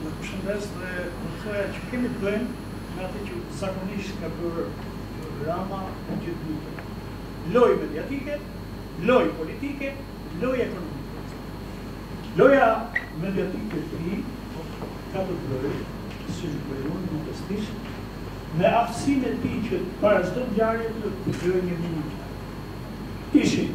Ju përshëndes dhe do të thoja që kemi të bëjmë me atë që zakonisht ka bërë Rama në gjithë luftën. Lojë mediatike, lojë politike, lojë ekonomike. Loja mediatike e tij ka të bëjë, siç e bëj unë, nuk e di, me aftësinë e tij që para çdo ngjarje të krijojë një mini ngjarje. Ishin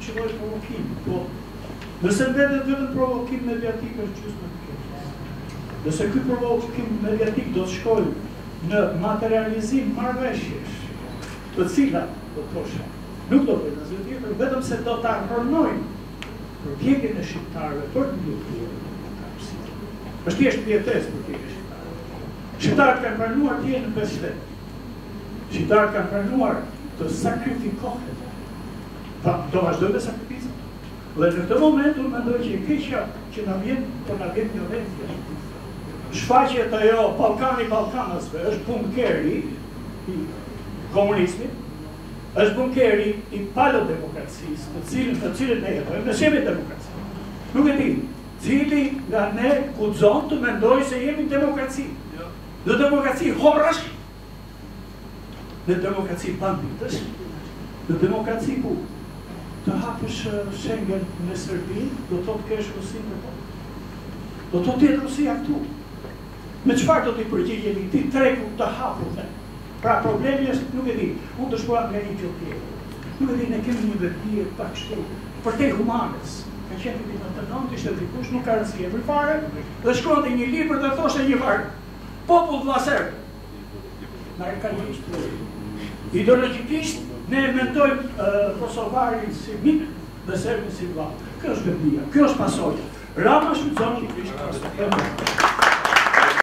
Çdo lloj provokim, po. Nëse mbetet vetëm provokim mediatik është gjysma e së keqes. Nëse ky provokim mediatik do të shkojë në materializim marrëveshjesh, të cilat, do të thosha, nuk do të bëjnë asgjë tjetër vetëm se do ta rrënojnë përpjekjen e shqiptarëve për të ndërtuar një demokraci. Është thjesht mbijetesë përpjekja e shqiptarëve. Shqiptarët kanë pranuar të jenë në pesë shtete. Shqiptarët kanë pranuar të sakrifikohen. Pra, do vazhdojmë me sakrifica. Dhe në këtë moment, unë mendoj që e keqja që na vjen, po na vjen nga vetja. Shfaqet ajo, Ballkani i ballkanasve, është bunkeri i komunizmit, është bunkeri i palo demokracisë, në të cilin, në të cilin ne jetojmë, ne s'jemi demokraci. Nuk e di, cili nga ne guxon të mendojë se jemi demokraci. Në demokraci horrash, Në demokraci banditësh, në demokraci ku të hapësh Shengen me Serbinë do të thotë të kesh Rusinë në kokë. Do të thotë të jetë Rusia këtu. Me çfarë do t'i përgjigjemi këtij tregu të hapur ne? Pra problemi është, nuk e di, unë të shkoja nga një gjë tjetër. Nuk e di, ne kemi një vetëdije pak kështu, përtej humanes. Ka qenë viti nëntëdhjetë e nëntë, ishte dikush, nuk ka rëndësi emri fare, dhe shkruante një libër dhe thoshte një farë, Popull vlla serb! Na e ka gjithë të rritë. Ideologikisht, ne e mendojmë Kosovarin si mik dhe Serbin si vëlla. Kjo është gjendja, kjo është pasoja. Rama shfrytëzon pikërisht këtë pasojë.